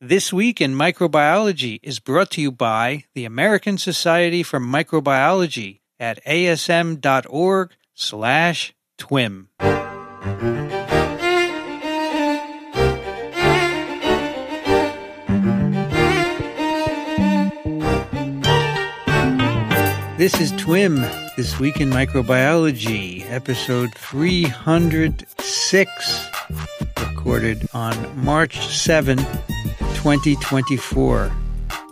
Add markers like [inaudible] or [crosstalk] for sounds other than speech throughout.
This Week in Microbiology is brought to you by the American Society for Microbiology at asm.org slash twim. This is TWIM, This Week in Microbiology, episode 306, recorded on March 7, 2024.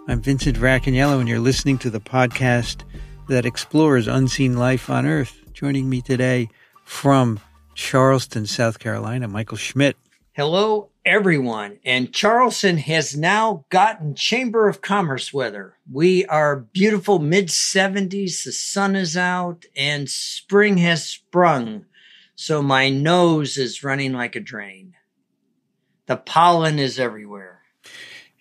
I'm Vincent Racaniello, and you're listening to the podcast that explores unseen life on Earth. Joining me today from Charleston, South Carolina, Michael Schmidt. Hello, everyone. And Charleston has now gotten Chamber of Commerce weather. We are beautiful mid 70s. The sun is out and spring has sprung. So my nose is running like a drain. The pollen is everywhere.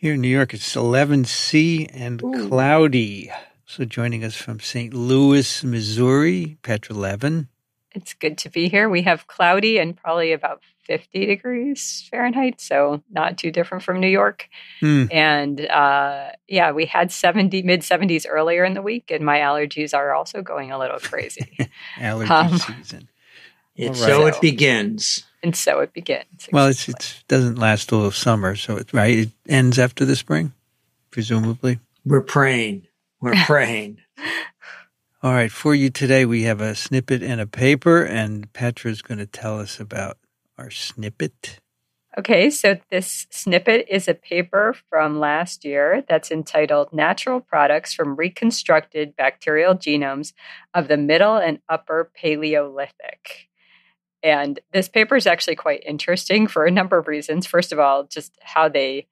Here in New York, it's 11C and Ooh. cloudy. So joining us from St. Louis, Missouri, Petra Levin. It's good to be here. We have cloudy and probably about 50 degrees Fahrenheit, so not too different from New York. Hmm. And uh, yeah, we had 70, mid 70s earlier in the week, and my allergies are also going a little crazy. [laughs] Allergy um, season. It, right. So it begins. [laughs] And so it begins. Well, it's, it doesn't last all summer, so it, right? It ends after the spring, presumably. We're praying. We're [laughs] praying. All right, for you today, we have a snippet and a paper, and Petra's going to tell us about our snippet? Okay, so this snippet is a paper from last year that's entitled Natural Products from Reconstructed Bacterial Genomes of the Middle and Upper Paleolithic. And this paper is actually quite interesting for a number of reasons. First of all, just how they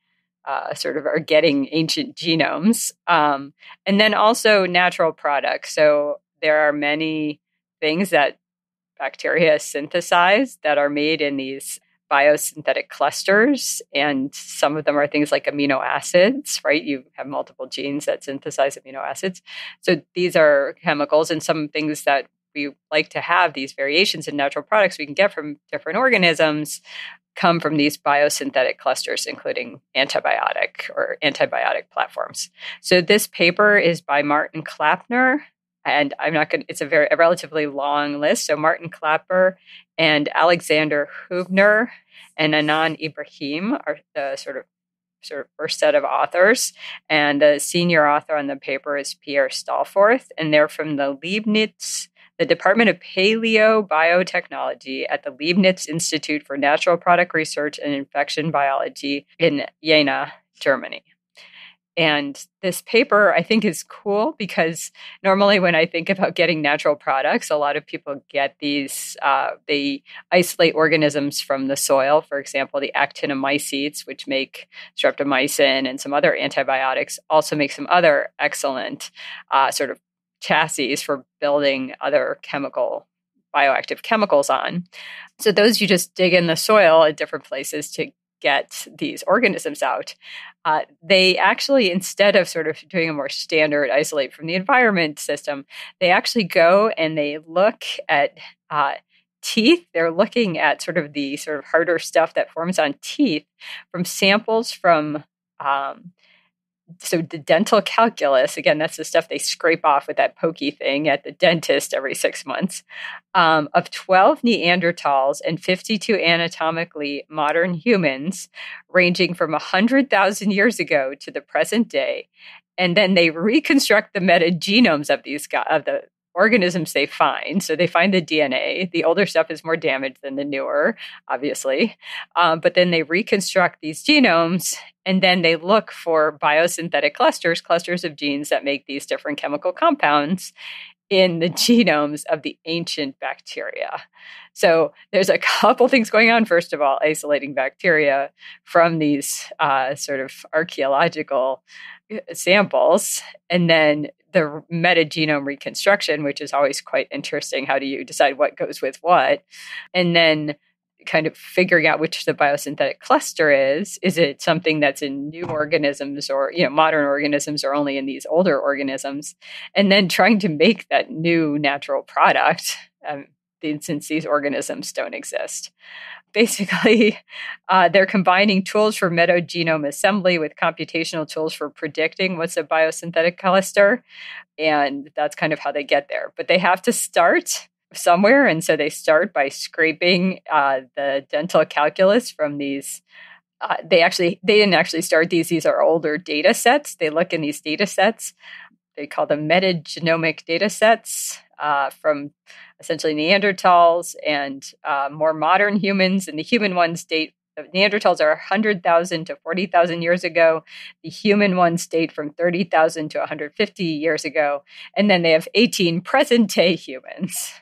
uh, sort of are getting ancient genomes, um, and then also natural products. So there are many things that bacteria synthesize that are made in these biosynthetic clusters. And some of them are things like amino acids, right? You have multiple genes that synthesize amino acids. So these are chemicals and some things that we like to have these variations in natural products we can get from different organisms come from these biosynthetic clusters, including antibiotic or antibiotic platforms. So this paper is by Martin Klappner and I'm not going. to It's a very a relatively long list. So Martin Klappner and Alexander Hubner and Anand Ibrahim are the sort of sort of first set of authors, and the senior author on the paper is Pierre Stallforth, and they're from the Leibniz. The Department of Paleo Biotechnology at the Leibniz Institute for Natural Product Research and Infection Biology in Jena, Germany. And this paper, I think, is cool because normally when I think about getting natural products, a lot of people get these, uh, they isolate organisms from the soil. For example, the actinomycetes, which make streptomycin and some other antibiotics, also make some other excellent uh, sort of chassis for building other chemical bioactive chemicals on. So those you just dig in the soil at different places to get these organisms out. Uh, they actually, instead of sort of doing a more standard isolate from the environment system, they actually go and they look at uh, teeth. They're looking at sort of the sort of harder stuff that forms on teeth from samples from um, so the dental calculus again that's the stuff they scrape off with that pokey thing at the dentist every six months um, of 12 neanderthals and 52 anatomically modern humans ranging from 100000 years ago to the present day and then they reconstruct the metagenomes of these of the organisms they find. So they find the DNA. The older stuff is more damaged than the newer, obviously. Um, but then they reconstruct these genomes and then they look for biosynthetic clusters, clusters of genes that make these different chemical compounds in the [laughs] genomes of the ancient bacteria. So there's a couple things going on. First of all, isolating bacteria from these uh, sort of archaeological uh, samples, and then the metagenome reconstruction, which is always quite interesting. How do you decide what goes with what? And then kind of figuring out which the biosynthetic cluster is. Is it something that's in new organisms or, you know, modern organisms or only in these older organisms? And then trying to make that new natural product um, since these organisms don't exist. Basically, [laughs] uh, they're combining tools for metagenome assembly with computational tools for predicting what's a biosynthetic cluster. And that's kind of how they get there. But they have to start somewhere. And so they start by scraping uh, the dental calculus from these. Uh, they actually they didn't actually start these these are older data sets they look in these data sets they call them metagenomic data sets uh, from essentially Neanderthals and uh, more modern humans. And the human ones date Neanderthals are 100,000 to 40,000 years ago. The human ones date from 30,000 to 150 years ago. And then they have 18 present day humans.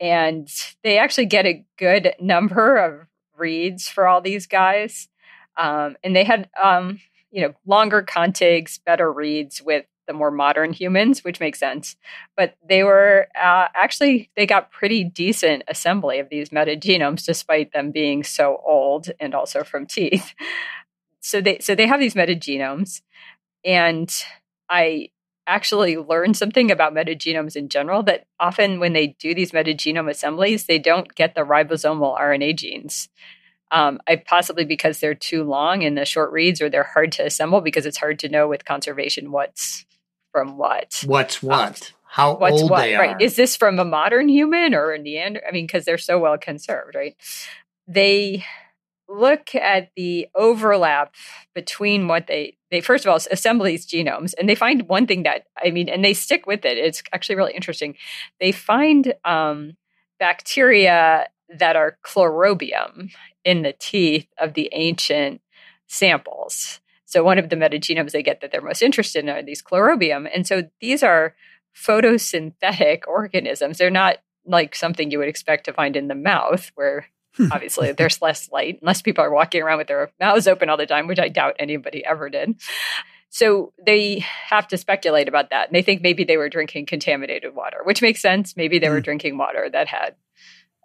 And they actually get a good number of reads for all these guys. Um, and they had, um, you know, longer contigs, better reads with the more modern humans, which makes sense. But they were uh, actually, they got pretty decent assembly of these metagenomes despite them being so old and also from teeth. So they, so they have these metagenomes. And I actually learned something about metagenomes in general that often when they do these metagenome assemblies, they don't get the ribosomal RNA genes. Um, I possibly because they're too long in the short reads or they're hard to assemble because it's hard to know with conservation what's from what? What's um, what? Um, How what's old what, they right. Is this from a modern human or a Neander? I mean, because they're so well conserved, right? They look at the overlap between what they they first of all assemble these genomes and they find one thing that i mean and they stick with it it's actually really interesting they find um, bacteria that are chlorobium in the teeth of the ancient samples so one of the metagenomes they get that they're most interested in are these chlorobium. And so these are photosynthetic organisms. They're not like something you would expect to find in the mouth where hmm. obviously [laughs] there's less light unless people are walking around with their mouths open all the time, which I doubt anybody ever did. So they have to speculate about that. And they think maybe they were drinking contaminated water, which makes sense. Maybe they were hmm. drinking water that had,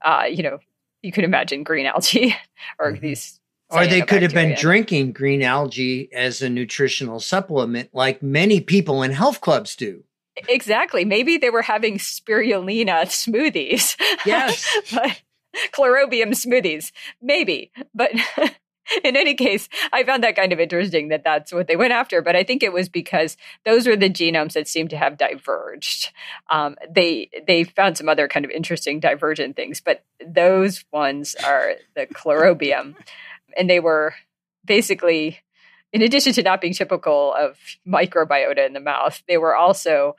uh, you know, you could imagine green algae [laughs] or mm-hmm. these or they could have been drinking green algae as a nutritional supplement, like many people in health clubs do. Exactly. Maybe they were having spirulina smoothies. Yes. [laughs] but chlorobium smoothies. Maybe. But [laughs] in any case, I found that kind of interesting that that's what they went after. But I think it was because those were the genomes that seemed to have diverged. Um, they they found some other kind of interesting divergent things, but those ones are the chlorobium and they were basically in addition to not being typical of microbiota in the mouth, they were also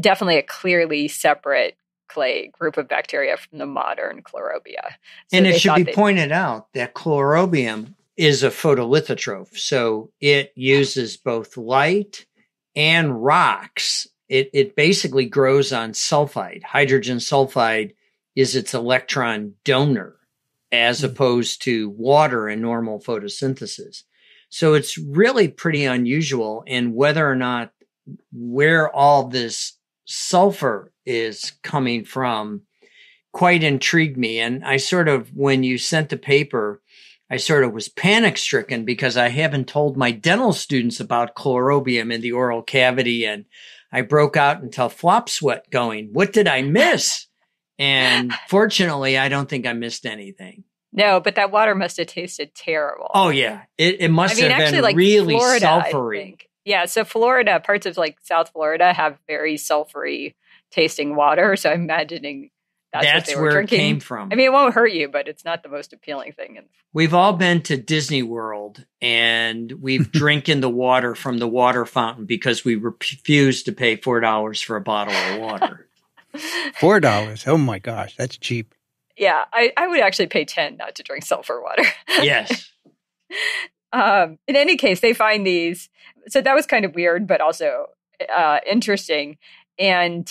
definitely a clearly separate clay group of bacteria from the modern chlorobia. So and it should be pointed out that chlorobium is a photolithotroph, so it uses both light and rocks. It, it basically grows on sulfide. Hydrogen sulfide is its electron donor as mm-hmm. opposed to water in normal photosynthesis. So it's really pretty unusual. And whether or not where all this sulfur is coming from quite intrigued me. And I sort of, when you sent the paper, I sort of was panic stricken because I haven't told my dental students about chlorobium in the oral cavity. And I broke out into flop sweat going, what did I miss? And [laughs] fortunately, I don't think I missed anything. No, but that water must have tasted terrible. Oh yeah, it, it must I mean, have actually, been like really Florida, sulfury. Yeah, so Florida, parts of like South Florida have very sulfury tasting water. So I'm imagining that's, that's where drinking. it came from. I mean, it won't hurt you, but it's not the most appealing thing. We've all been to Disney World and we've [laughs] drinking the water from the water fountain because we refused to pay four dollars for a bottle of water. Four dollars? Oh my gosh, that's cheap. Yeah, I, I would actually pay 10 not to drink sulfur water. yes. [laughs] Um, in any case, they find these. So that was kind of weird, but also uh, interesting. And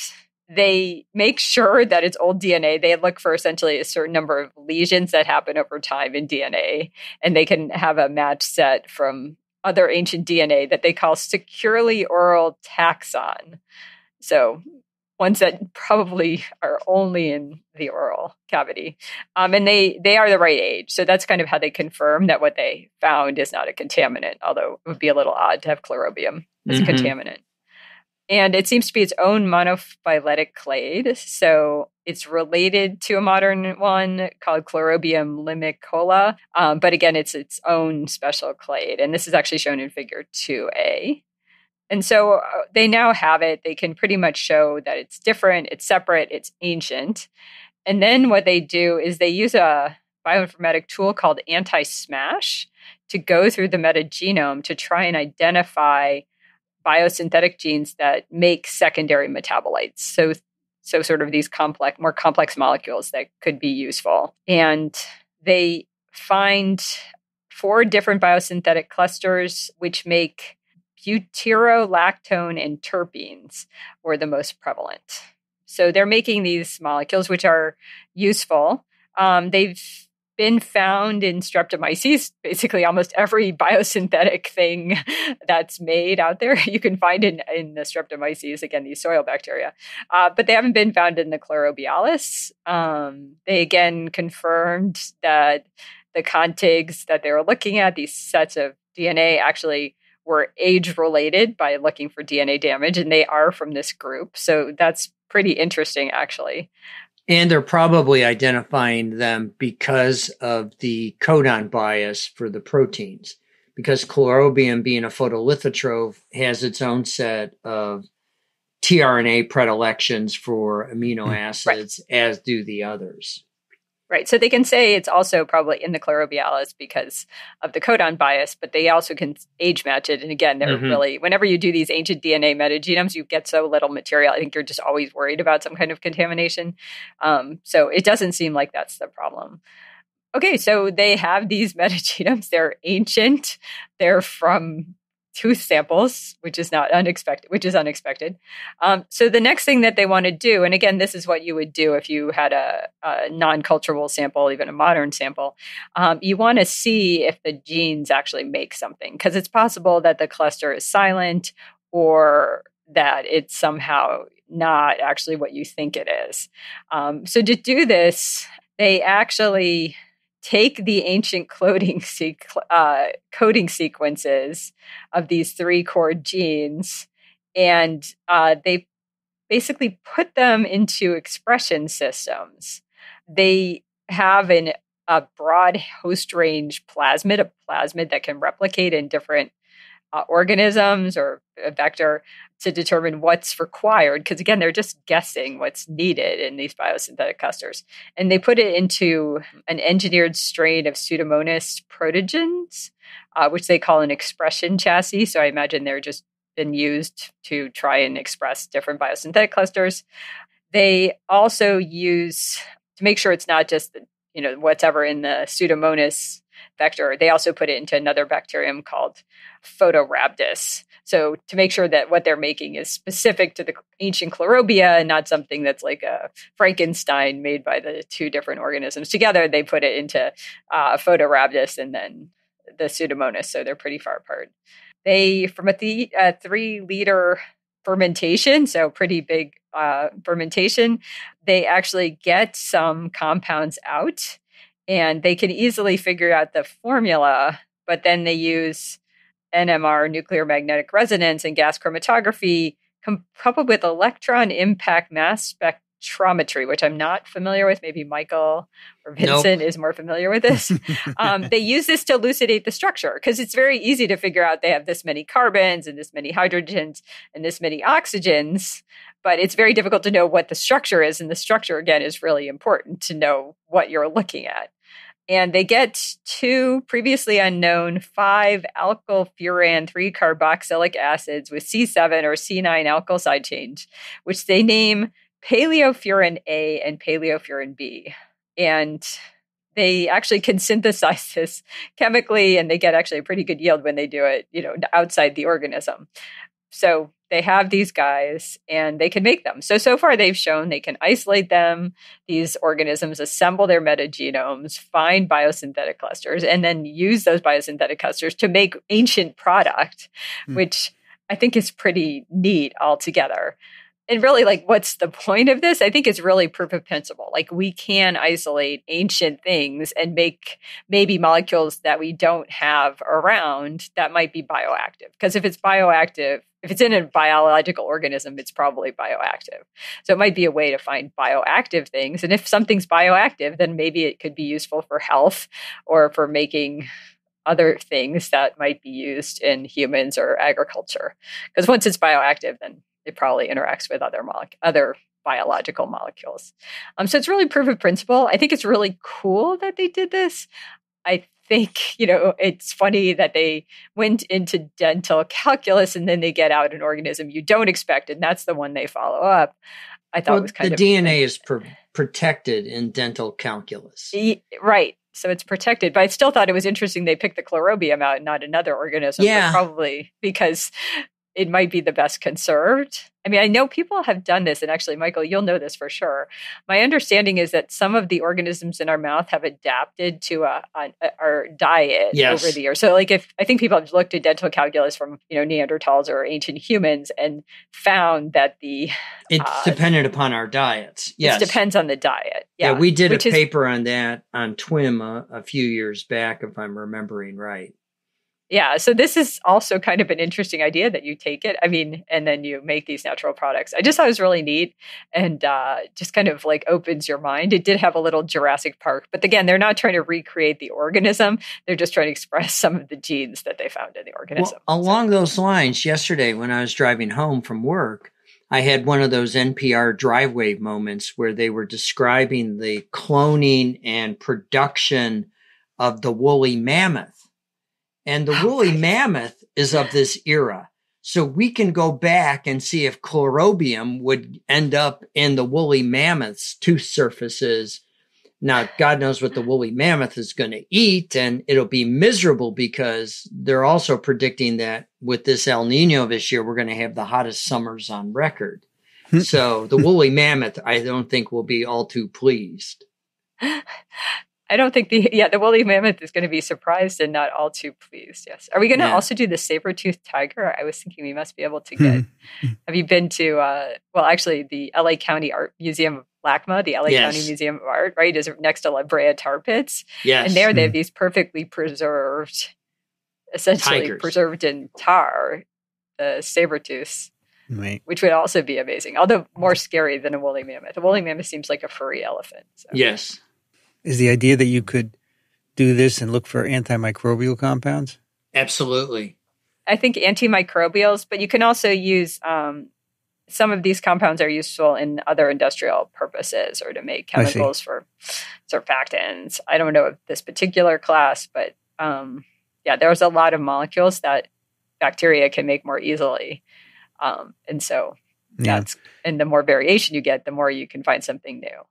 they make sure that it's old DNA. They look for essentially a certain number of lesions that happen over time in DNA, and they can have a match set from other ancient DNA that they call securely oral taxon. So ones that probably are only in the oral cavity. Um, and they they are the right age. So that's kind of how they confirm that what they found is not a contaminant, although it would be a little odd to have chlorobium as mm-hmm. a contaminant. And it seems to be its own monophyletic clade. So it's related to a modern one called Chlorobium limicola. Um, but again, it's its own special clade. And this is actually shown in figure 2A. And so uh, they now have it. They can pretty much show that it's different, it's separate, it's ancient. And then what they do is they use a bioinformatic tool called anti smash to go through the metagenome to try and identify biosynthetic genes that make secondary metabolites. So, so sort of these complex, more complex molecules that could be useful. And they find four different biosynthetic clusters, which make butyrolactone and terpenes were the most prevalent. So they're making these molecules, which are useful. Um, they've been found in streptomyces, basically almost every [laughs] biosynthetic thing that's made out there. [laughs] You can find in, in the streptomyces, again, these soil bacteria, uh, but they haven't been found in the chlorobialis. Um, they again confirmed that the contigs that they were looking at, these sets of DNA, actually were age related by looking for DNA damage, and they are from this group. So that's pretty interesting, actually. And they're probably identifying them because of the codon bias for the proteins. Because chlorobium, being a photolithotrope, has its own set of tRNA predilections for amino hmm. acids, right. as do the others. Right. So they can say it's also probably in the chlorobialis because of the codon bias, but they also can age match it. And again, they're mm-hmm. really, whenever you do these ancient DNA metagenomes, you get so little material. I think you're just always worried about some kind of contamination. Um, so it doesn't seem like that's the problem. Okay, so they have these [laughs] metagenomes. They're ancient. They're from tooth samples, which is not unexpected, which is unexpected. Um, so the next thing that they want to do, and again, this is what you would do if you had a, a non-cultural sample, even a modern sample. Um, you want to see if the genes actually make something, because it's possible that the cluster is silent or that it's somehow not actually what you think it is. Um, so to do this, they actually take the ancient coding, [laughs] uh, coding sequences of these three core genes and uh, they basically put them into expression systems. They have an, a broad host range plasmid, a plasmid that can replicate in different uh, organisms or a vector to determine what's required. Because again, they're just guessing what's needed in these biosynthetic clusters. And they put it into an engineered strain of Pseudomonas protogens, uh, which they call an expression chassis. So I imagine they're just been used to try and express different biosynthetic clusters. They also use to make sure it's not just the, you know whatever in the Pseudomonas vector. They also put it into another bacterium called Photorhabdus. So to make sure that what they're making is specific to the ancient chlorobia and not something that's like a Frankenstein made by the two different organisms together, they put it into uh, Photorhabdus and then the Pseudomonas. So they're pretty far apart. They, from a, th- three liter fermentation, so pretty big uh, fermentation, they actually get some compounds out and they can easily figure out the formula, but then they use NMR, nuclear magnetic resonance, and gas chromatography coupled with electron impact mass spectrometry, which I'm not familiar with. Maybe Michael or Vincent nope. is more familiar with this. um, they use this to elucidate the structure because it's very easy to figure out they have this many carbons and this many hydrogens and this many oxygens but it's very difficult to know what the structure is. And the structure, again, is really important to know what you're looking at and they get two previously unknown 5 alkyl furan 3 carboxylic acids with C7 or C9 alkyl side chains, which they name paleofuran A and paleofuran B. And they actually can synthesize this chemically and they get actually a pretty good yield when they do it, you know, outside the organism. So they have these guys and they can make them. So, so far they've shown they can isolate them, these organisms, assemble their metagenomes, find biosynthetic clusters, and then use those biosynthetic clusters to make ancient product, mm. which I think is pretty neat altogether. And really like what's the point of this? I think it's really proof of principle. Like we can isolate ancient things and make maybe molecules that we don't have around that might be bioactive. Because if it's bioactive if it's in a biological organism it's probably bioactive. So it might be a way to find bioactive things. And if something's bioactive then maybe it could be useful for health or for making other things that might be used in humans or agriculture. Because once it's bioactive then it probably interacts with other other biological molecules. Um, so it's really proof of principle. I think it's really cool that they did this. I think you know it's funny that they went into dental calculus and then they get out an organism you don't expect, and that's the one they follow up. I thought well, was kind the of the DNA is pr- protected in dental calculus, right? So it's protected, but I still thought it was interesting they picked the chlorobium out, and not another organism. Yeah, probably because it might be the best conserved. I mean, I know people have done this, and actually, Michael, you'll know this for sure. My understanding is that some of the organisms in our mouth have adapted to a, a, a our diet yes. over the years. So, like, if I think people have looked at dental calculus from you know Neanderthals or ancient humans and found that the it's uh, dependent upon our diets. Yes, it depends on the diet. Yeah, yeah we did a paper is, on that on TWIM a, a few years back, if I'm remembering right yeah so this is also kind of an interesting idea that you take it i mean and then you make these natural products. I just thought it was really neat and uh, just kind of like opens your mind. It did have a little jurassic park but again they're not trying to recreate the organism. They're just trying to express [laughs] some of the genes that they found in the organism well, along so. those lines yesterday when i was driving home from work I had one of those NPR driveway moments where they were describing the cloning and production of the woolly mammoth and the woolly mammoth is of this era. So we can go back and see if chlorobium would end up in the woolly mammoth's tooth surfaces. Now, God knows what the woolly mammoth is going to eat, and it'll be miserable because they're also predicting that with this El Nino this year, we're going to have the hottest summers on record. Hmm. so the woolly mammoth, I don't think will be all too pleased. [laughs] I don't think the yeah the woolly mammoth is going to be surprised and not all too pleased. Yes, are we going to yeah. also do the saber tooth tiger? I was thinking we must be able to get. Hmm. have you been to? Uh, well, actually, the L.A. County Art Museum of LACMA, the LA yes. County Museum of Art, right, is next to La Brea Tar Pits. Yes, and there they have hmm. these perfectly preserved, essentially Tigers. preserved in tar, the saber tooths. Right. Which would also be amazing, although more scary than a woolly mammoth. A woolly mammoth seems like a furry elephant. So. Yes, is the idea that you could do this and look for antimicrobial compounds? Absolutely. I think antimicrobials, but you can also use um, some of these compounds are useful in other industrial purposes or to make chemicals for surfactants. I don't know of this particular class, but um, yeah, there's a lot of molecules that bacteria can make more easily. Um, and so yeah. that's, and the more variation you get, the more you can find something new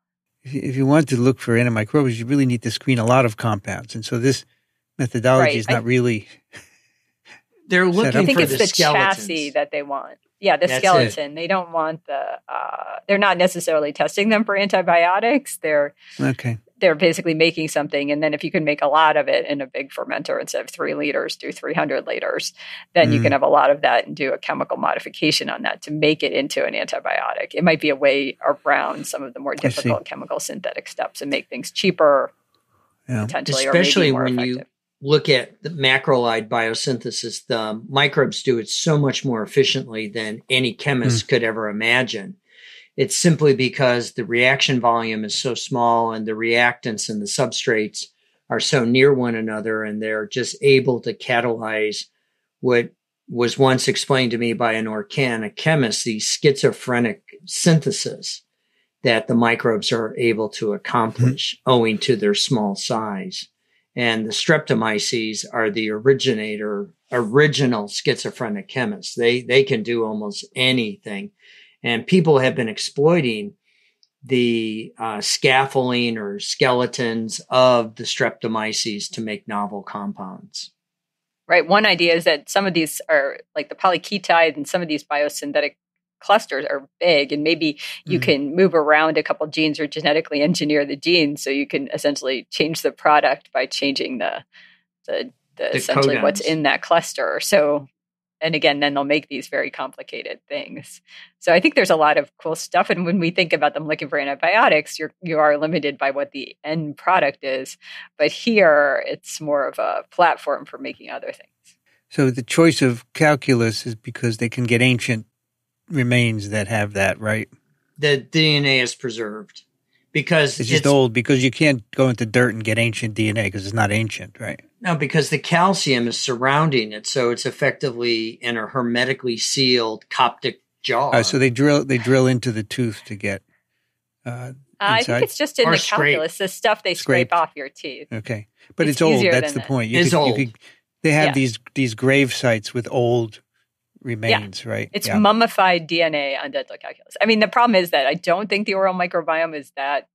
if you want to look for antimicrobials, you really need to screen a lot of compounds. And so this methodology right. is not I, really. [laughs] They're looking I think for it's the, the chassis that they want. Yeah, the That's skeleton. It. They don't want the. Uh, they're not necessarily testing them for antibiotics. They're okay they're basically making something and then if you can make a lot of it in a big fermenter instead of three liters do 300 liters then mm. you can mm. have a lot of that and do a chemical modification on that to make it into an antibiotic it might be a way around some of the more difficult chemical synthetic steps and make things cheaper yeah. potentially especially when effective. you look at the macrolide biosynthesis the microbes do it so much more efficiently than any chemist mm. could ever imagine it's simply because the reaction volume is so small and the reactants and the substrates are so near one another and they're just able to catalyze what was once explained to me by an organic chemist, the schizophrenic synthesis that the microbes are able to accomplish mm-hmm. owing to their small size. And the streptomyces are the originator, original schizophrenic chemists. They, they can do almost anything and people have been exploiting the uh, scaffolding or skeletons of the streptomyces to make novel compounds. Right. One idea is that some of these are like the polyketide and some of these biosynthetic clusters are big and maybe you mm-hmm. can move around a couple genes or genetically engineer the genes so you can essentially change the product by changing the the, the, the essentially codons. what's in that cluster. So and again, then they'll make these very complicated things. So I think there's a lot of cool stuff. And when we think about them looking for antibiotics, you're you are limited by what the end product is. But here it's more of a platform for making other things. So the choice of calculus is because they can get ancient remains that have that, right? The DNA is preserved because it's just it's, old because you can't go into dirt and get ancient DNA because it's not ancient, right? No, because the calcium is surrounding it, so it's effectively in a hermetically sealed Coptic jar. Uh, so they drill they drill into the tooth to get. Uh, I think it's just in or the scrape. calculus, the stuff they scrape, scrape off your teeth. Okay, but it's, it's old. That's the point. You it's could, old. You could, they have yeah. these these grave sites with old remains, yeah. right? It's yeah. mummified DNA on dental calculus. I mean, the problem is that I don't think the oral microbiome is that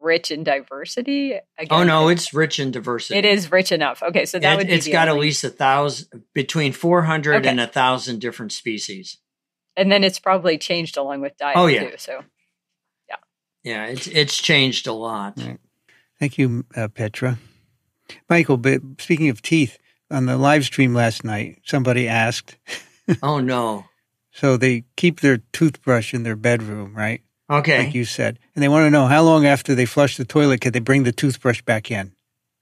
rich in diversity. Again, oh no, it's rich in diversity. It is rich enough. Okay, so that it, would it's got only... at least a thousand between four hundred okay. and a thousand different species. And then it's probably changed along with diet. Oh yeah. Too, so yeah, yeah, it's it's changed a lot. Right. Thank you, uh, Petra. Michael, but speaking of teeth, on the live stream last night, somebody asked. [laughs] [laughs] oh no! So they keep their toothbrush in their bedroom, right? Okay. Like you said. And they want to know how long after they flush the toilet can they bring the toothbrush back in?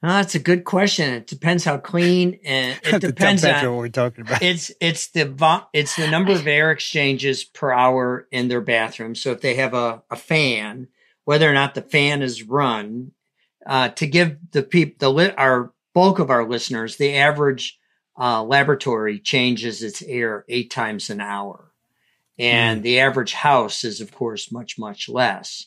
Oh, that's a good question. It depends how clean and [laughs] it depends on what we're talking about. It's it's the it's the number of air exchanges per hour in their bathroom. So if they have a, a fan, whether or not the fan is run, uh, to give the people the our bulk of our listeners, the average uh, laboratory changes its air eight times an hour. And mm. the average house is, of course, much, much less.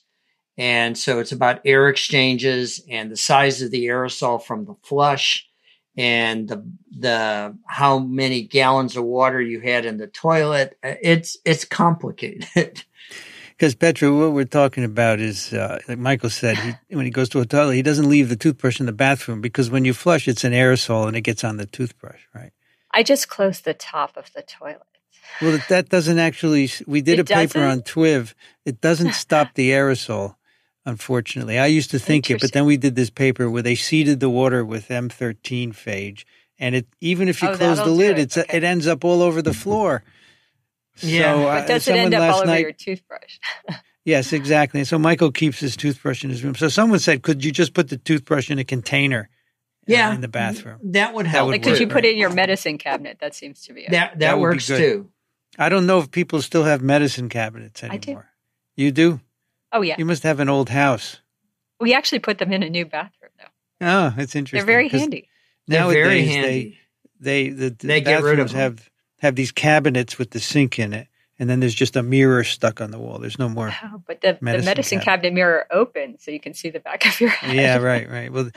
And so it's about air exchanges and the size of the aerosol from the flush and the the how many gallons of water you had in the toilet. It's it's complicated. [laughs] Because Petra, what we're talking about is, uh, like Michael said, he, when he goes to a toilet, he doesn't leave the toothbrush in the bathroom because when you flush, it's an aerosol and it gets on the toothbrush, right? I just close the top of the toilet. Well, that doesn't actually. We did it a paper on TWIV. It doesn't [laughs] stop the aerosol, unfortunately. I used to think it, but then we did this paper where they seeded the water with M13 phage, and it even if you oh, close the lid, it. it's okay. it ends up all over the floor. Yeah, so, but uh, does it end up all over night, your toothbrush? [laughs] yes, exactly. So Michael keeps his toothbrush in his room. So someone said, "Could you just put the toothbrush in a container?" Uh, yeah, in the bathroom. That would help. That would like, could you put it in your medicine cabinet? That seems to be a, that. That, that works too. I don't know if people still have medicine cabinets anymore. I do. You do? Oh yeah. You must have an old house. We actually put them in a new bathroom though. Oh, it's interesting. They're very handy. They're nowadays, very handy. They they the, the they get rid of them. have have these cabinets with the sink in it, and then there's just a mirror stuck on the wall. There's no more. Oh, but the medicine, the medicine cabinet. cabinet mirror open so you can see the back of your [laughs] head. Yeah, right, right. Well,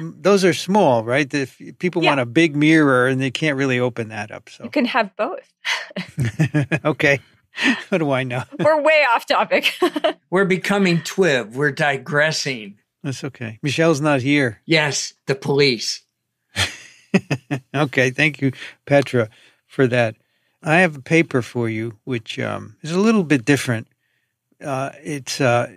those are small, right? If people yeah. want a big mirror and they can't really open that up, so you can have both. [laughs] okay. What do I know? We're way off topic. [laughs] We're becoming twib. We're digressing. That's okay. Michelle's not here. Yes, the police. okay. Thank you, Petra, for that. I have a paper for you, which um, is a little bit different. Uh, it's uh,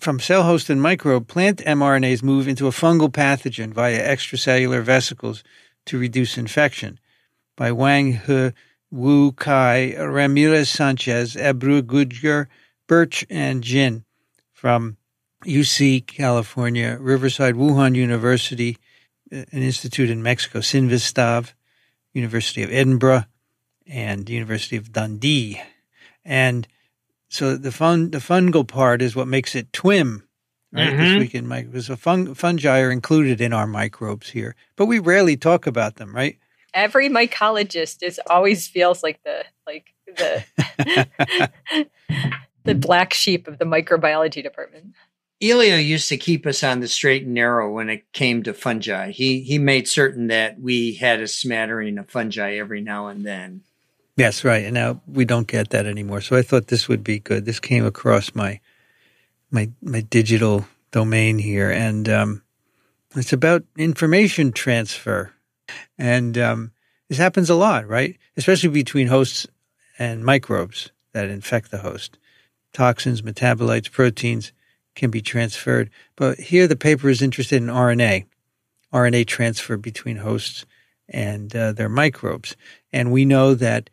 from cell host and microbe. Plant mRNAs move into a fungal pathogen via extracellular vesicles to reduce infection. By Wang He Wu Kai, Ramirez Sanchez, Ebru Gudger, Birch, and Jin from UC California, Riverside Wuhan University, an institute in Mexico, Cinvestav, University of Edinburgh, and University of Dundee. And so the fun, the fungal part is what makes it TWIM, right? Mm-hmm. This weekend, because fung, fungi are included in our microbes here, but we rarely talk about them, right? every mycologist is always feels like the like the [laughs] [laughs] the black sheep of the microbiology department. Elio used to keep us on the straight and narrow when it came to fungi. He he made certain that we had a smattering of fungi every now and then. Yes, right. And now we don't get that anymore. So I thought this would be good. This came across my my my digital domain here, and um, it's about information transfer. And um, this happens a lot, right? Especially between hosts and microbes that infect the host. Toxins, metabolites, proteins can be transferred. But here the paper is interested in RNA, RNA transfer between hosts and uh, they're microbes. And we know that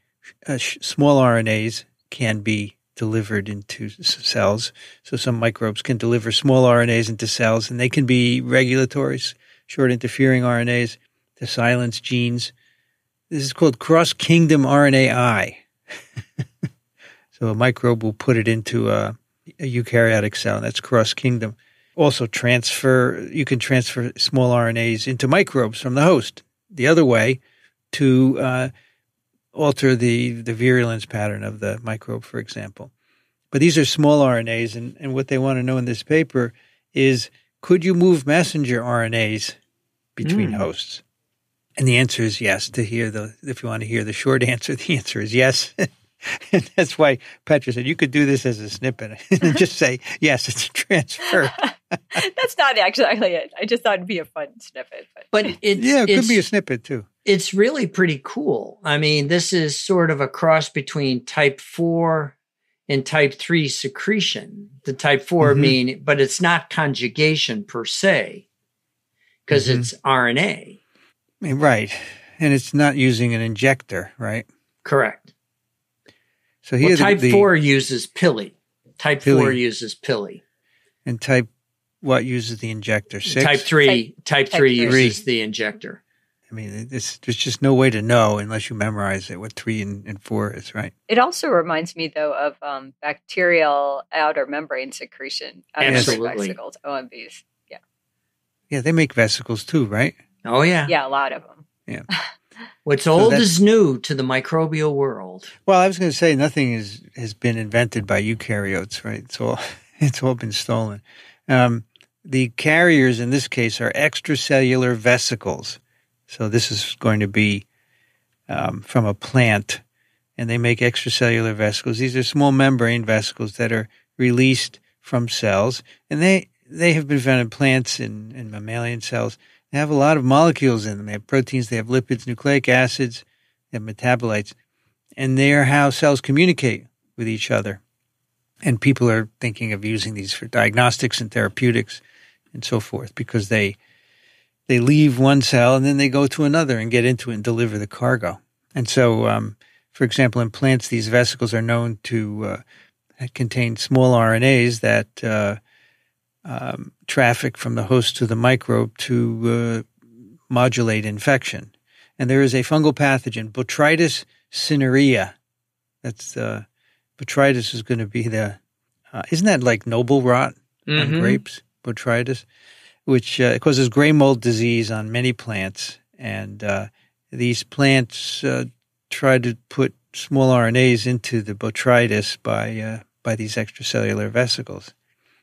uh, sh- small RNAs can be delivered into cells. So some microbes can deliver small RNAs into cells, and they can be regulatory, short interfering RNAs to silence genes. This is called cross kingdom RNAi. [laughs] so a microbe will put it into a, a eukaryotic cell, and that's cross kingdom. Also, transfer you can transfer small RNAs into microbes from the host. The other way to uh, alter the, the virulence pattern of the microbe, for example. But these are small RNAs, and, and what they want to know in this paper is could you move messenger RNAs between mm. hosts? And the answer is yes. To hear the, if you want to hear the short [laughs] answer, the answer is yes. [laughs] [laughs] and that's why Petra said you could do this as a snippet [laughs] and just say yes, it's a transfer. [laughs] that's not actually it. I just thought it'd be a fun snippet. But, but it's, yeah, it could be a snippet too it's really pretty cool. I mean, this is sort of a cross between type 4 and type 3 secretion. The type 4 mm-hmm. mean, but it's not conjugation per se because mm-hmm. it's RNA. Right. And it's not using an injector, right? Correct. So here well, type the, 4 uses pili. Type pili. 4 uses pili. And type what uses the injector? Six? Type 3 type, type 3 uses the injector. I mean, there's just no way to know unless you memorize it what three and, and four is, right? It also reminds me, though, of um, bacterial outer membrane secretion. Absolutely. Vesicles, OMVs. Yeah. Yeah, they make vesicles too, right? Oh, yeah. Yeah, a lot of them. Yeah. [laughs] What's so old is new to the microbial world. Well, I was going to say nothing is, has been invented by eukaryotes, right? It's all, [laughs] it's all been stolen. Um, the carriers in this case are extracellular vesicles so this is going to be um, from a plant, and they make extracellular vesicles. These are small membrane vesicles that are released from cells, and they they have been found in plants and, and mammalian cells. They have a lot of molecules in them. They have proteins, they have lipids, nucleic acids, they have metabolites, and they are how cells communicate with each other. And people are thinking of using these for diagnostics and therapeutics and so forth because they they leave one cell and then they go to another and get into it and deliver the cargo. And so, um, for example, in plants, these vesicles are known to uh, contain small RNAs that uh, um, traffic from the host to the microbe to uh, modulate infection. And there is a fungal pathogen, Botrytis cinerea. That's uh, botrytis is going to be the. Uh, isn't that like noble rot mm-hmm. on grapes? Botrytis which uh, causes gray mold disease on many plants. And uh, these plants uh, try to put small RNAs into the botrytis by uh, by these extracellular vesicles.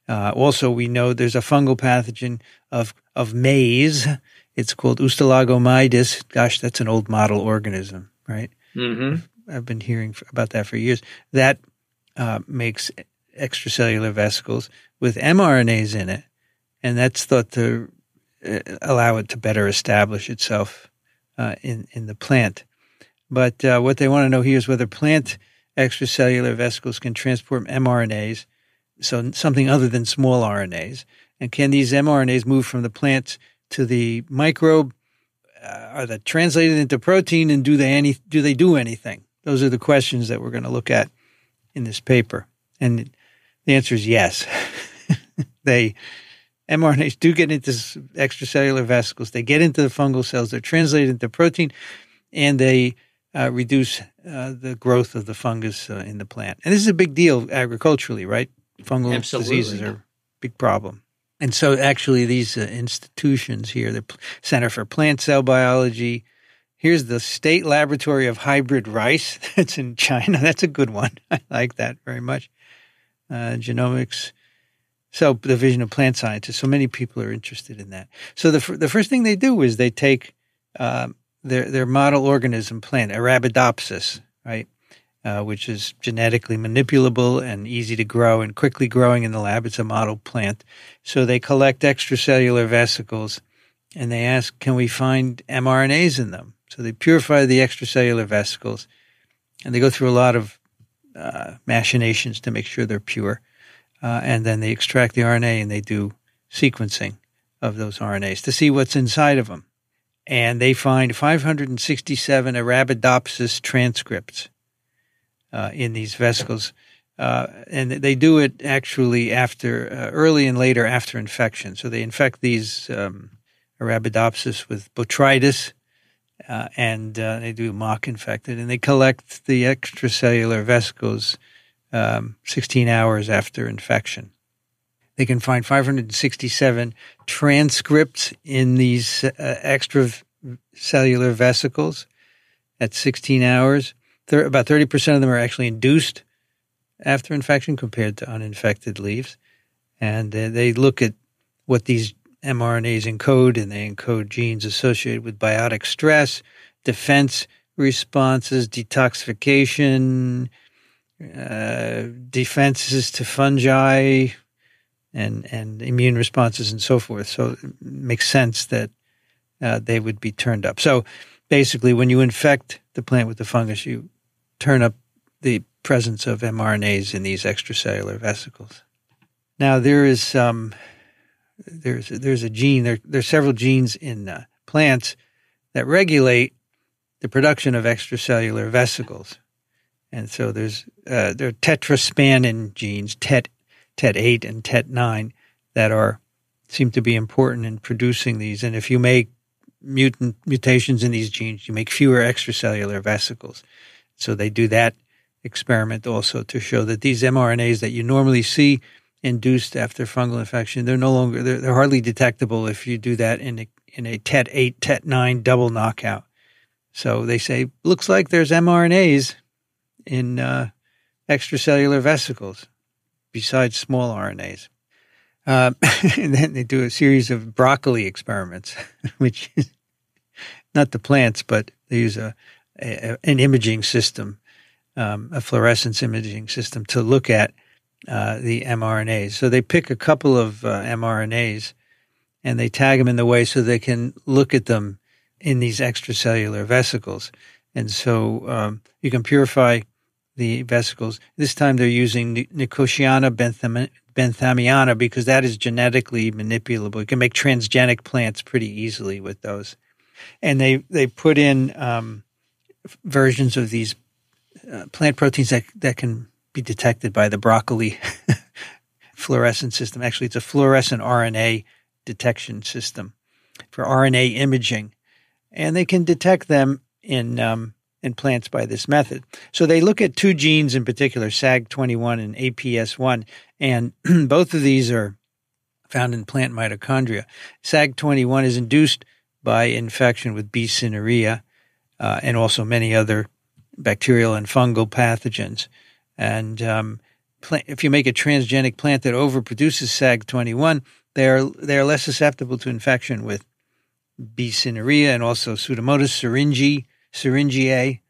Uh, also, we know there's a fungal pathogen of of maize. It's called Ustilagomydis. Gosh, that's an old model organism, right? Mm-hmm. I've been hearing about that for years. That uh, makes extracellular vesicles with mRNAs in it and that's thought to uh, allow it to better establish itself uh, in in the plant. But uh, what they want to know here is whether plant extracellular vesicles can transport mRNAs, so something other than small RNAs, and can these mRNAs move from the plant to the microbe? Uh, are they translated into protein, and do they any do they do anything? Those are the questions that we're going to look at in this paper, and the answer is yes. [laughs] they mRNAs do get into extracellular vesicles. They get into the fungal cells. They're translated into protein, and they uh, reduce uh, the growth of the fungus uh, in the plant. And this is a big deal agriculturally, right? Fungal Absolutely. diseases are a big problem. And so, actually, these uh, institutions here, the Center for Plant Cell Biology, here's the State Laboratory of Hybrid Rice. [laughs] That's in China. That's a good one. [laughs] I like that very much. Uh, genomics so the vision of plant scientists. So many people are interested in that. So the the first thing they do is they take uh, their their model organism plant, Arabidopsis, right, uh, which is genetically manipulable and easy to grow and quickly growing in the lab. It's a model plant. So they collect extracellular vesicles, and they ask, can we find mRNAs in them? So they purify the extracellular vesicles, and they go through a lot of uh, machinations to make sure they're pure uh, and then they extract the RNA and they do sequencing of those RNAs to see what's inside of them. and they find 567 Arabidopsis transcripts uh, in these vesicles. Uh, and they do it actually after uh, early and later after infection. So they infect these um, Arabidopsis with botrytis, uh, and uh, they do mock infected, and they collect the extracellular vesicles um, 16 hours after infection. They can find 567 transcripts in these uh, extracellular vesicles at 16 hours. Thir- about 30% of them are actually induced after infection compared to uninfected leaves. And uh, they look at what these mRNAs encode, and they encode genes associated with biotic stress, defense responses, detoxification, uh, defenses to fungi, and and immune responses and so forth. So it makes sense that uh, they would be turned up. So basically, when you infect the plant with the fungus, you turn up the presence of mRNAs in these extracellular vesicles. Now there is um, there's there's a gene there there's several genes in uh, plants that regulate the production of extracellular vesicles, and so there's uh, there are tetraspanin genes TET TET8 and TET9 that are seem to be important in producing these. And if you make mutant mutations in these genes, you make fewer extracellular vesicles. So they do that experiment also to show that these mRNAs that you normally see induced after fungal infection, they're no longer they're, they're hardly detectable if you do that in a in a TET8 TET9 double knockout. So they say looks like there's mRNAs in uh, extracellular vesicles besides small RNAs. Uh, [laughs] and then they do a series of broccoli experiments, [laughs] which is not the plants, but they use a, a an imaging system, um, a fluorescence imaging system to look at uh, the mRNAs. So they pick a couple of uh, mRNAs and they tag them in the way so they can look at them in these extracellular vesicles. And so um, you can purify the vesicles. This time they're using Nicotiana bentham- benthamiana because that is genetically manipulable. You can make transgenic plants pretty easily with those. And they, they put in um, versions of these uh, plant proteins that, that can be detected by the broccoli [laughs] fluorescent system. Actually, it's a fluorescent RNA detection system for RNA imaging. And they can detect them in um, in plants by this method. So they look at two genes in particular, SAG21 and APS1, and [clears throat] both of these are found in plant mitochondria. SAG21 is induced by infection with B. cinerea uh, and also many other bacterial and fungal pathogens. And um, if you make a transgenic plant that overproduces SAG21, they are, they are less susceptible to infection with B. cinerea and also Pseudomonas syringae, syringae.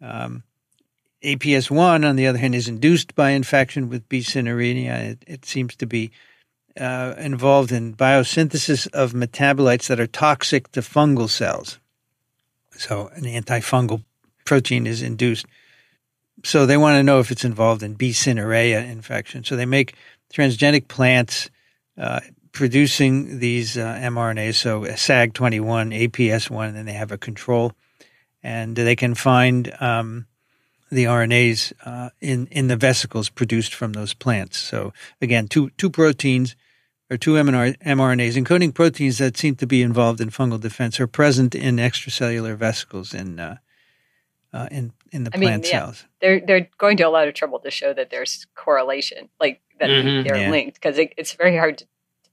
Um, APS1, on the other hand, is induced by infection with B. cinerea. It, it seems to be uh, involved in biosynthesis of metabolites that are toxic to fungal cells. So, an antifungal protein is induced. So, they want to know if it's involved in B. cinerea infection. So, they make transgenic plants uh, producing these uh, mRNAs, so SAG21, APS1, and then they have a control and they can find um, the RNAs uh, in in the vesicles produced from those plants. So again, two two proteins or two mRNAs encoding proteins that seem to be involved in fungal defense are present in extracellular vesicles in uh, uh, in in the I plant mean, yeah, cells. They're they're going to a lot of trouble to show that there's correlation, like that mm-hmm, they're yeah. linked, because it, it's very hard to,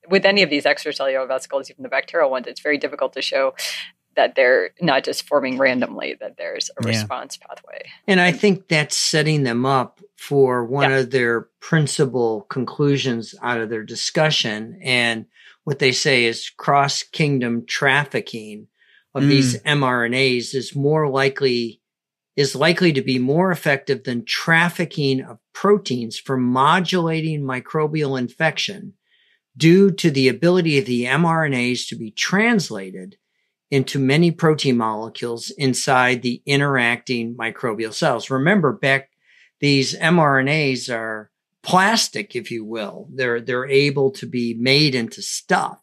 with any of these extracellular vesicles, even the bacterial ones. It's very difficult to show that they're not just forming randomly, that there's a yeah. response pathway. And I think that's setting them up for one yeah. of their principal conclusions out of their discussion. And what they say is cross kingdom trafficking of mm. these mRNAs is more likely is likely to be more effective than trafficking of proteins for modulating microbial infection due to the ability of the mRNAs to be translated into many protein molecules inside the interacting microbial cells. Remember, back these mRNAs are plastic, if you will. They're they're able to be made into stuff,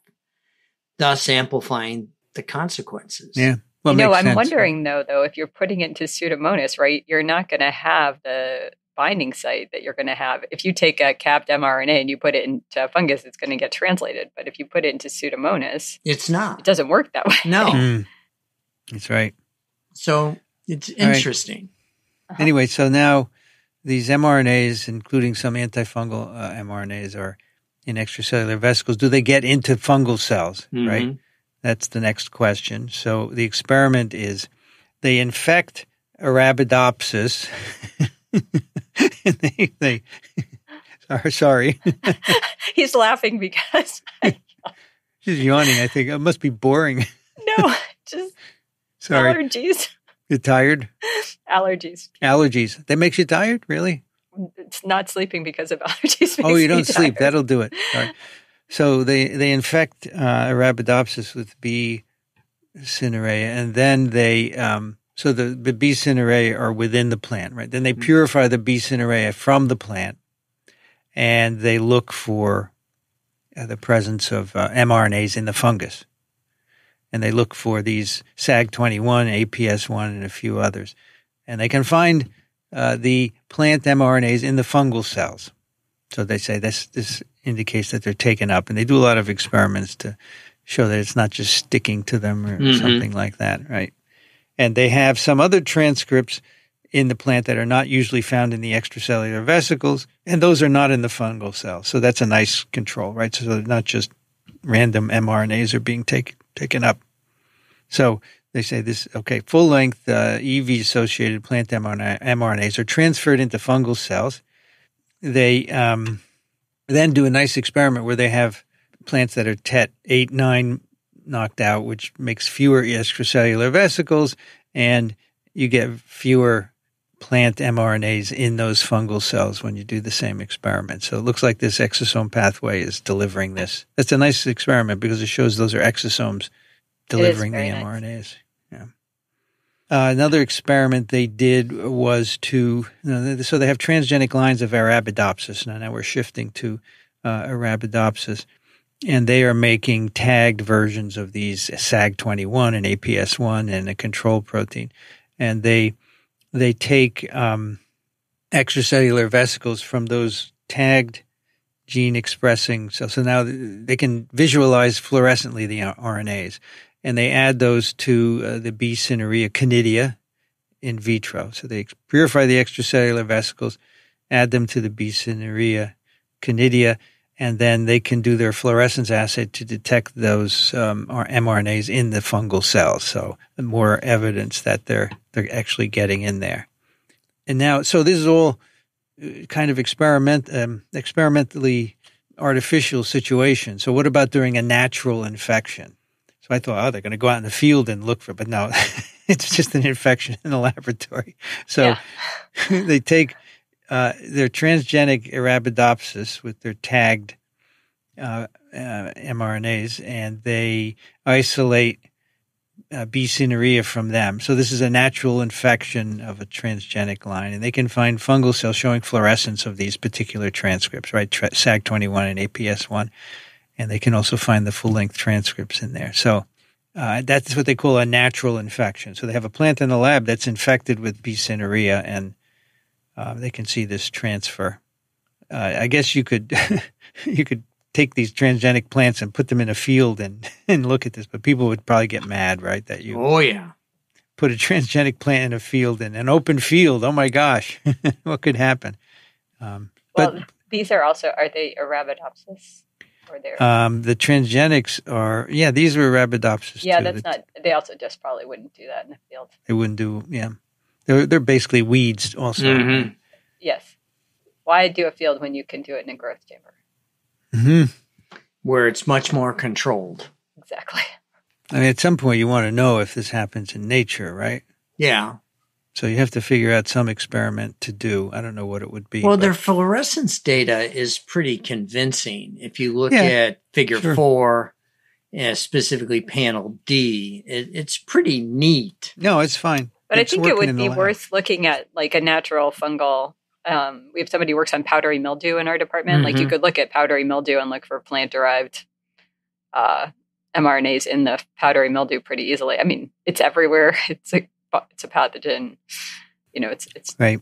thus amplifying the the consequences. Yeah. Well, you know, I'm sense, right? wondering though, though, if you're putting it into Pseudomonas, right, you're not going to have the binding site that you're going to have. If you take a capped mRNA and you put it into a fungus, it's going to get translated. But if you put it into Pseudomonas, It's not. it doesn't work that way. No. Mm. That's right. So it's right. interesting. Uh-huh. Anyway, so now these mRNAs, including some antifungal uh, mRNAs, are in extracellular vesicles. Do they get into fungal cells? Right. Mhm. That's the next question. So the experiment is they infect Arabidopsis. [laughs] [laughs] they, they [laughs] sorry, sorry. [laughs] He's laughing because She's yawning. I think it must be boring. no, just Sorry. allergies. You're tired? Allergies. Allergies. That makes you tired? Really? It's not sleeping because of allergies. Oh, you don't sleep. tired. That'll do it. So they, they infect uh, Arabidopsis with B. cinerea, and then they um, so the, the B. cinerea are within the plant, right? Then they Mhm. purify the B. cinerea from the plant, and they look for uh, the presence of uh, mRNAs in the fungus, and they look for these SAG21, APS1, and a few others, and they can find uh, the plant mRNAs in the fungal cells. So they say this this indicates that they're taken up, and they do a lot of experiments to show that it's not just sticking to them or Mhm. something like that, right? And they have some other transcripts in the plant that are not usually found in the extracellular vesicles, and those are not in the fungal cells. So that's a nice control, right? So they're not just random mRNAs are being taken taken up. So they say this okay, full length uh, EV associated plant mRNA, mRNAs are transferred into fungal cells. They um, then do a nice experiment where they have plants that are TET 8, 9 knocked out, which makes fewer extracellular vesicles, and you get fewer plant mRNAs in those fungal cells when you do the same experiment. So it looks like this exosome pathway is delivering this. That's a nice experiment because it shows those are exosomes delivering the nice. mRNAs. Yeah. Uh, another experiment they did was to, you know, so they have transgenic lines of Arabidopsis. Now, now we're shifting to uh, Arabidopsis, and they are making tagged versions of these SAG21 and APS1 and a control protein, and they they take um, extracellular vesicles from those tagged gene expressing cells. So now they can visualize fluorescently the RNAs, and they add those to uh, the B. cinerea conidia in vitro. So they purify the extracellular vesicles, add them to the B. cinerea conidia, and then they can do their fluorescence assay to detect those um, mRNAs in the fungal cells. So more evidence that they're they're actually getting in there. And now, so this is all uh, kind of experiment, um, experimentally artificial situation. So what about during a natural infection? So I thought, oh, they're going to go out in the field and look for, but no, [laughs] it's just an infection in the laboratory. So Yeah. [laughs] they take uh, their transgenic Arabidopsis with their tagged uh, uh, mRNAs, and they isolate uh, B. cinerea from them. So this is a natural infection of a transgenic line, and they can find fungal cells showing fluorescence of these particular transcripts, right? Tra- SAG21 and APS1, and they can also find the full-length transcripts in there. So uh, that's what they call a natural infection. So they have a plant in the lab that's infected with B. cinerea, and uh, they can see this transfer. Uh, I guess you could [laughs] you could take these transgenic plants and put them in a field and, [laughs] and look at this, but people would probably get mad, right? That you Oh yeah. put a transgenic plant in a field in an open field. Oh my gosh, [laughs] what could happen? Um, Well, but these are also are they Arabidopsis or they're um, the transgenics are yeah, these were Arabidopsis. yeah, too. that's The- not. They also just probably wouldn't do that in the field. They wouldn't do yeah. They're they're basically weeds also. Mhm. Yes. Why do a field when you can do it in a growth chamber? hmm Where it's much more controlled. Exactly. I mean, at some point you want to know if this happens in nature, right? Yeah. So you have to figure out some experiment to do. I don't know what it would be. Well, but- their fluorescence data is pretty convincing. If you look Yeah, at figure sure. four, uh, specifically panel D, it, it's pretty neat. no, it's fine. But It's I think it would be lab. worth looking at like a natural fungal. Um, we have somebody who works on powdery mildew in our department. Like you Mm-hmm. Mhm. could look at powdery mildew and look for plant derived uh, mRNAs in the powdery mildew pretty easily. I mean, it's everywhere. [laughs] It's a it's a pathogen. You know, it's it's right.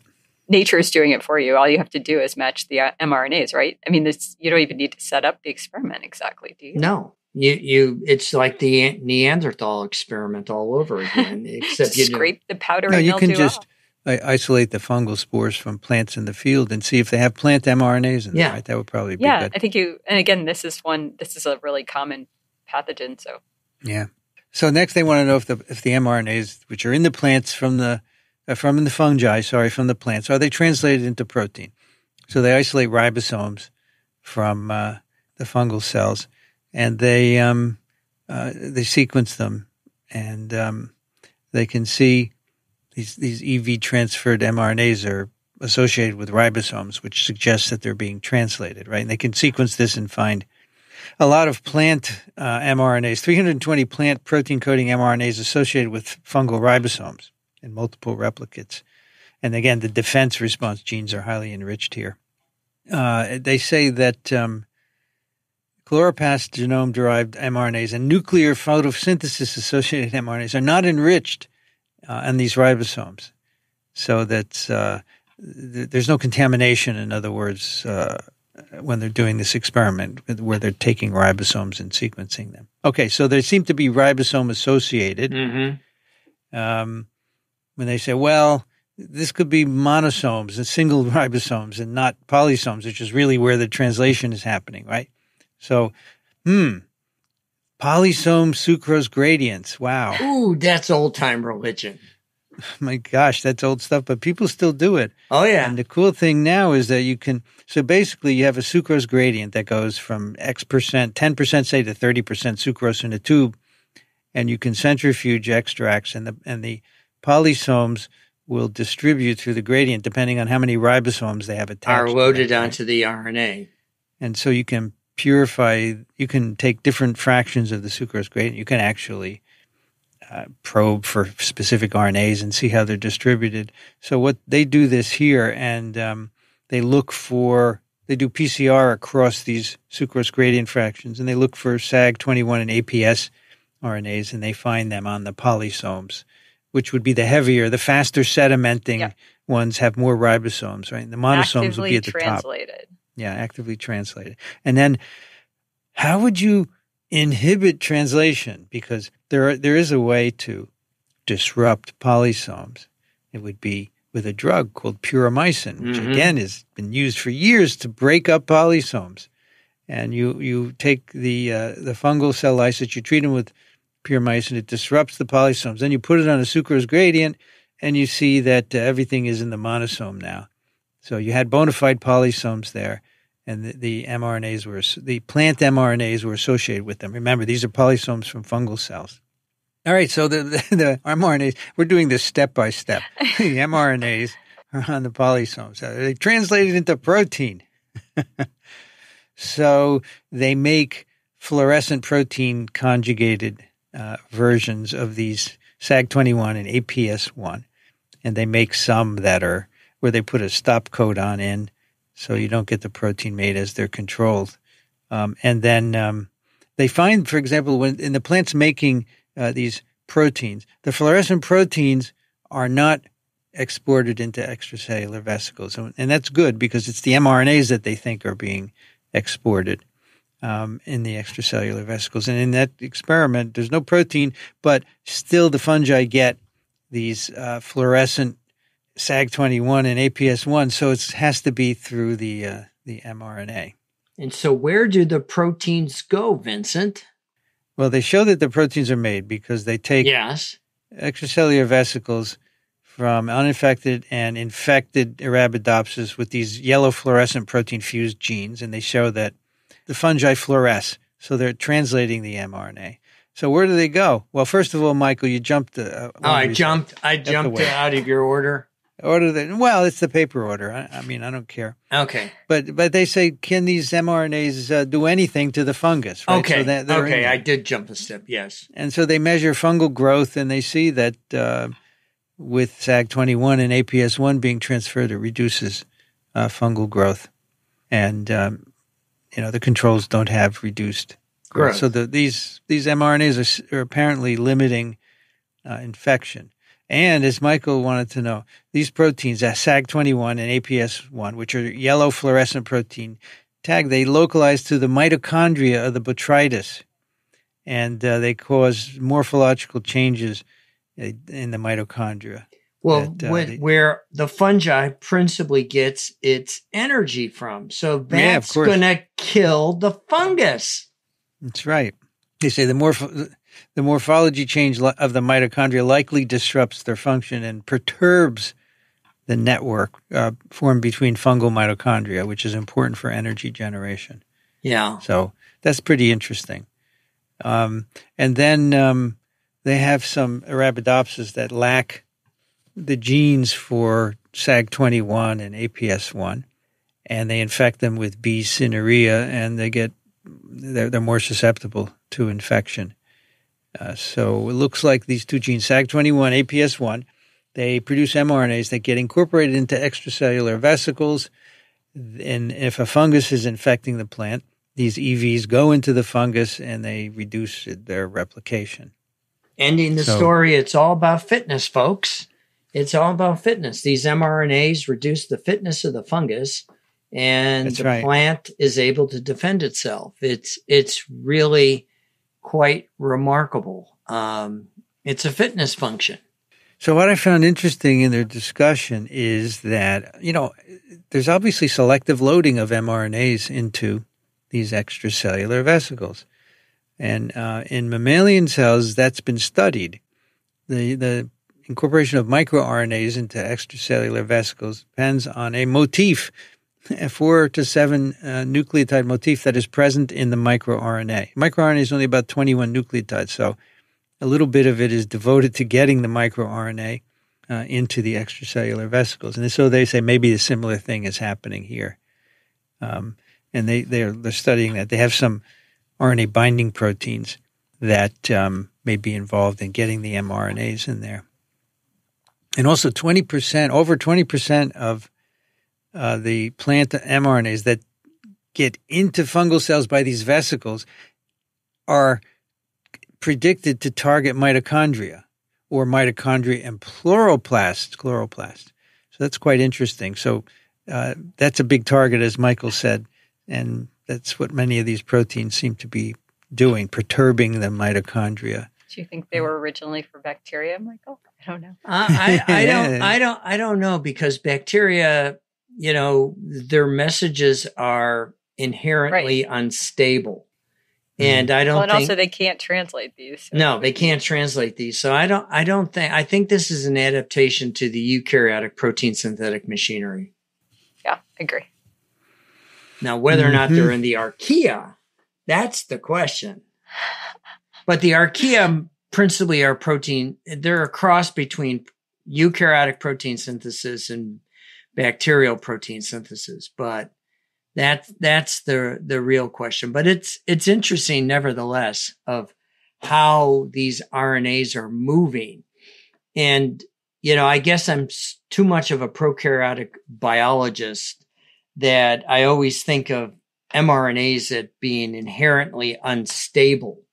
Nature is doing it for you. All you have to do is match the uh, mRNAs, right? I mean, this you don't even need to set up the experiment exactly, do you? No, you you it's like the Neanderthal experiment all over [laughs] again. Except you scrape the powdery. No, you can just. Off isolate the fungal spores from plants in the field and see if they have plant mRNAs in them. Yeah. Right? That would probably be yeah, good. I think you. And again, this is one. This is a really common pathogen. So Yeah. So next, they want to know if the if the mRNAs, which are in the plants from the uh, from the fungi, sorry, from the plants, are they translated into protein? So they isolate ribosomes from uh, the fungal cells, and they um, uh, they sequence them, and um, they can see these these EV transferred mRNAs are associated with ribosomes, which suggests that they're being translated, right? And they can sequence this and find a lot of plant uh, mRNAs, 320 plant protein coding mRNAs associated with fungal ribosomes and multiple replicates. And again, the defense response genes are highly enriched here. Uh, they say that um, chloroplast genome derived mRNAs and nuclear photosynthesis associated mRNAs are not enriched uh, on these ribosomes. So that uh, th- there's no contamination, in other words, uh, when they're doing this experiment where they're taking ribosomes and sequencing them. Okay, so they seem to be ribosome associated. Mm-hmm. Um, when they say, well, this could be monosomes and single [laughs] ribosomes and not polysomes, which is really where the translation is happening, right? So, hmm, polysome sucrose gradients. Wow. Ooh, that's old time religion. [sighs] My gosh, that's old stuff, but people still do it. Oh yeah. And the cool thing now is that you can, so basically you have a sucrose gradient that goes from X percent, 10% say to 30% sucrose in a tube, and you can centrifuge extracts and the, and the polysomes will distribute through the gradient depending on how many ribosomes they have attached. Are loaded right? onto the RNA. And so you can purify, you can take different fractions of the sucrose gradient. You can actually uh, probe for specific RNAs and see how they're distributed. So what they do this here and um, they look for, they do PCR across these sucrose gradient fractions and they look for SAG21 and APS RNAs and they find them on the polysomes, which would be the heavier, the faster sedimenting Yeah. ones have more ribosomes, right? And the monosomes will be at the top. Yeah, actively translated. And then how would you inhibit translation? Because there are, there is a way to disrupt polysomes. It would be with a drug called puromycin, which Mhm. again has been used for years to break up polysomes. And you, you take the uh, the fungal cell lysates, you treat them with puromycin, it disrupts the polysomes. Then you put it on a sucrose gradient, and you see that uh, everything is in the monosome now. So you had bona fide polysomes there, and the, the mRNAs were the plant mRNAs were associated with them. Remember, these are polysomes from fungal cells. All right, so the, the, the mRNAs, we're doing this step by step. [laughs] The mRNAs are on the polysomes. Uh, They translated into protein. [laughs] so they make fluorescent protein conjugated uh, versions of these SAG21 and APS1. And they make some that are where they put a stop codon in so you don't get the protein made as they're controlled. Um, and then um, they find, for example, when in the plants making uh, these proteins, the fluorescent proteins are not exported into extracellular vesicles. And, and that's good because it's the mRNAs that they think are being exported um, in the extracellular vesicles. And in that experiment, there's no protein, but still the fungi get these uh, fluorescent SAG21 and APS1. So it has to be through the, uh, the mRNA. And so, where do the proteins go, Vincent? Well, they show that the proteins are made because they take Yes. extracellular vesicles from uninfected and infected Arabidopsis with these yellow fluorescent protein fused genes, and they show that the fungi fluoresce. So they're translating the mRNA. So where do they go? Well, first of all, Michael, you jumped. Uh, Oh, I one jumped. I jumped out of your order. Order the well, it's the paper order. I, I mean, I don't care. Okay. But but they say, can these mRNAs uh, do anything to the fungus? Right? Okay. So that okay. I did jump a step. Yes. And so they measure fungal growth and they see that uh, with SAG21 and APS1 being transferred, it reduces uh, fungal growth. And, um, you know, the controls don't have reduced Growth. So the, these these mRNAs are, are apparently limiting uh, infection. And as Michael wanted to know, these proteins, SAG21 and APS1, which are yellow fluorescent protein tag, they localize to the mitochondria of the botrytis, and uh, they cause morphological changes in the mitochondria. Well, that, uh, when, they, where the fungi principally gets its energy from. So that's yeah, going to kill the fungus. That's right. They say the morph- the morphology change of the mitochondria likely disrupts their function and perturbs the network uh, formed between fungal mitochondria, which is important for energy generation. Yeah. So that's pretty interesting. Um, and then um, they have some Arabidopsis that lack the genes for SAG21 and APS1, and they infect them with B. cinerea, and they get they're, they're more susceptible to infection. Uh, so it looks like these two genes, SAG21, APS1, they produce mRNAs that get incorporated into extracellular vesicles. And if a fungus is infecting the plant, these EVs go into the fungus and they reduce their replication. Ending the so, story, it's all about fitness, folks. It's all about fitness. These mRNAs reduce the fitness of the fungus and the right. plant is able to defend itself. It's it's really quite remarkable. Um, it's a fitness function. So what I found interesting in their discussion is that, you know, there's obviously selective loading of mRNAs into these extracellular vesicles. And uh, in mammalian cells, that's been studied. The, the incorporation of microRNAs into extracellular vesicles depends on a motif, four to seven uh, nucleotide motif that is present in the microRNA. MicroRNA is only about 21 nucleotides, so a little bit of it is devoted to getting the microRNA uh, into the extracellular vesicles. And so they say maybe a similar thing is happening here. Um, and they, they're, they're studying that. They have some RNA binding proteins that um, may be involved in getting the mRNAs in there. And also 20%, over 20% of uh, the plant mRNAs that get into fungal cells by these vesicles are – predicted to target mitochondria or mitochondria and chloroplasts, chloroplast. So that's quite interesting. So uh, that's a big target, as Michael said, and that's what many of these proteins seem to be doing, perturbing the mitochondria. Do you think they were originally for bacteria, Michael? I don't know. Uh, I, I [laughs] don't. I don't. I don't know because bacteria, you know, their messages are inherently right. unstable. Mm-hmm. And I don't well, and think, also they can't translate these. So. No, they can't translate these. So I don't I don't think I think this is an adaptation to the eukaryotic protein synthetic machinery. Yeah, I agree. Now whether mm-hmm. or not they're mm-hmm. in the archaea, that's the question. But the archaea principally are protein they're a cross between eukaryotic protein synthesis and bacterial protein synthesis, but that's that's the the real question. But it's it's interesting, nevertheless, of how these RNAs are moving. And you know, I guess I'm too much of a prokaryotic biologist that I always think of mRNAs as being inherently unstable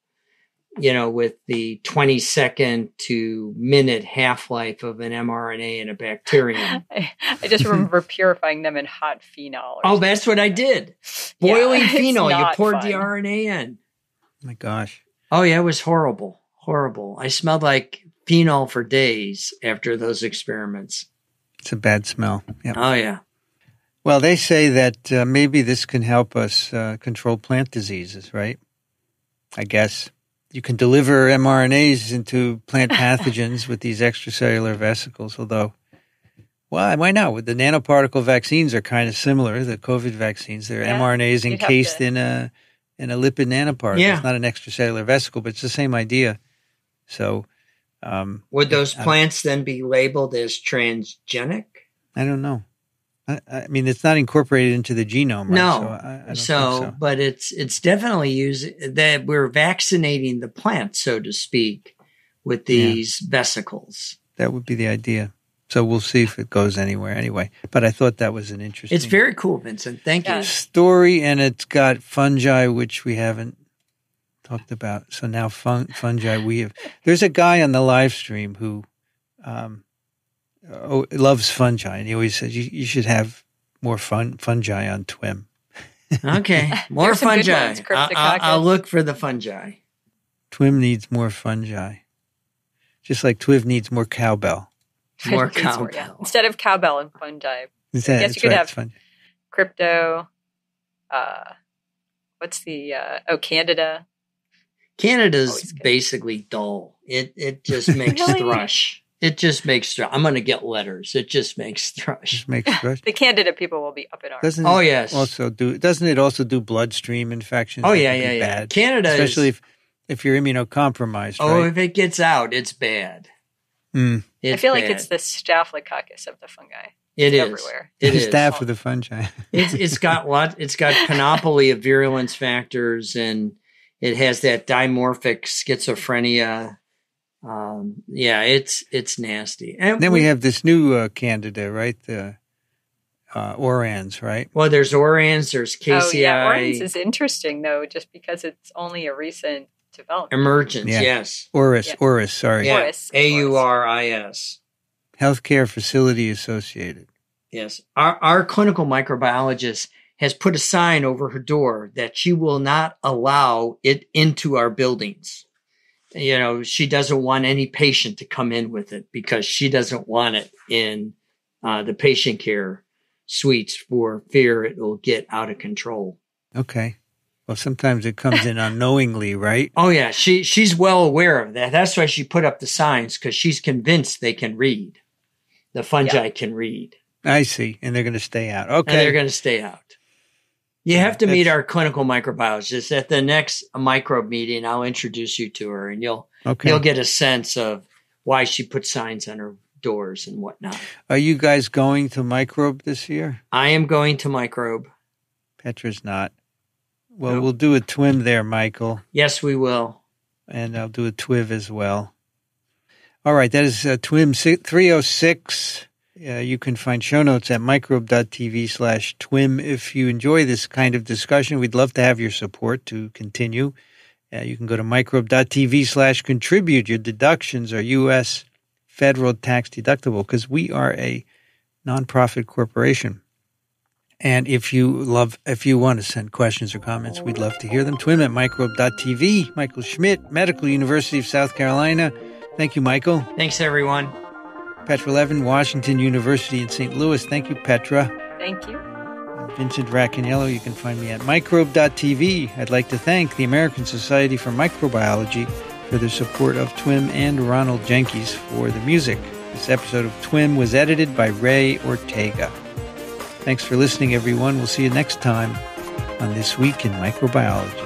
you know, with the 20 second to minute half life of an mRNA in a bacterium. [laughs] I, I just remember [laughs] purifying them in hot phenol. Oh, that's what I did. Boiling yeah, phenol. You poured fun. the RNA in. Oh my gosh. Oh, yeah, it was horrible. Horrible. I smelled like phenol for days after those experiments. It's a bad smell. Yep. Oh, yeah. Well, they say that uh, maybe this can help us uh, control plant diseases, right? I guess you can deliver mRNAs into plant [laughs] pathogens with these extracellular vesicles, although why why not? With the nanoparticle vaccines are kind of similar, the COVID vaccines. They're yeah, mRNAs encased in a in a lipid nanoparticle. Yeah. It's not an extracellular vesicle, but it's the same idea. So um, would those plants then be labeled as transgenic? I don't know. I, I, mean, it's not incorporated into the genome. Right? No, so, I, so, so, but it's it's definitely using that we're vaccinating the plant, so to speak, with these yeah. vesicles. That would be the idea. So we'll see if it goes anywhere anyway. But I thought that was an interesting. It's very cool, Vincent. Thank you. Story, and it's got fungi, which we haven't talked about. So now fun, fungi. We have. There's a guy on the live stream who um, oh, loves fungi, and he always says you, you should have more fun fungi on Twim. Okay, [laughs] more There's some good fungi. ones, I- I- I'll look for the fungi. Twim needs more fungi, just like Twiv needs more cowbell. [laughs] More It's yeah. cowbell. Instead of cowbell and fungi, Is that, Yes, you could right, have- it's fungi. crypto. Uh, what's the uh, oh Canada? Candida's Always basically dull. It it just makes [laughs] Really? thrush. It just makes thrush. I'm gonna get letters. It just makes [laughs] thrush. Just makes [laughs] thrush. The Candida people will be up in arms. Doesn't Oh it yes. also do? Doesn't it also do bloodstream infections? oh yeah, yeah, yeah. Bad, Candida especially is. if if you're immunocompromised. Oh, right? if it gets out, it's bad. Mm. It's I feel like it's the Staphylococcus of the fungi. It It's is. everywhere. It the is. staph of the fungi. [laughs] it's it's got what it's got panoply of virulence factors and it has that dimorphic schizophrenia um yeah it's it's nasty and then we have this new uh, candida, right? The uh, orans, right? well there's orans there's KCI Oh yeah, Orans is interesting though, just because it's only a recent development. emergence Yeah. yes auris, Yeah. auris. Sorry, yeah auris, A U R I S healthcare facility associated. yes our our clinical microbiologist has put a sign over her door that she will not allow it into our buildings you know she doesn't want any patient to come in with it because she doesn't want it in uh, the patient care suites for fear it will get out of control Okay. Well, sometimes it comes in unknowingly, right? oh yeah she she's well aware of that that's why she put up the signs because she's convinced they can read the fungi can read I see, and they're going to stay out. Okay, and they're going to stay out. You have to meet our clinical microbiologist at the next microbe meeting. I'll introduce you to her, and you'll Okay. you'll get a sense of why she put signs on her doors and whatnot. Are you guys going to microbe this year? I am going to microbe. Petra's not. Well, No. we'll do a twim there, Michael, Yes, we will. and I'll do a twiv as well. All right, that is uh, twim 306. You can find show notes at microbe.tv slash twim. If you enjoy this kind of discussion, we'd love to have your support to continue. Uh, you can go to microbe.tv slash contribute. Your deductions are U.S. federal tax deductible because we are a nonprofit corporation. And if you love, if you want to send questions or comments, we'd love to hear them. Twim at microbe.tv. Michael Schmidt, Medical University of South Carolina. Thank you, Michael. Thanks, everyone. Petra Levin, Washington University in St. Louis. Thank you, Petra. Thank you. Vincent Racaniello. You can find me at microbe.tv. I'd like to thank the American Society for Microbiology for their support of TWIM and Ronald Jenkins for the music. This episode of TWIM was edited by Ray Ortega. Thanks for listening, everyone. We'll see you next time on This Week in Microbiology.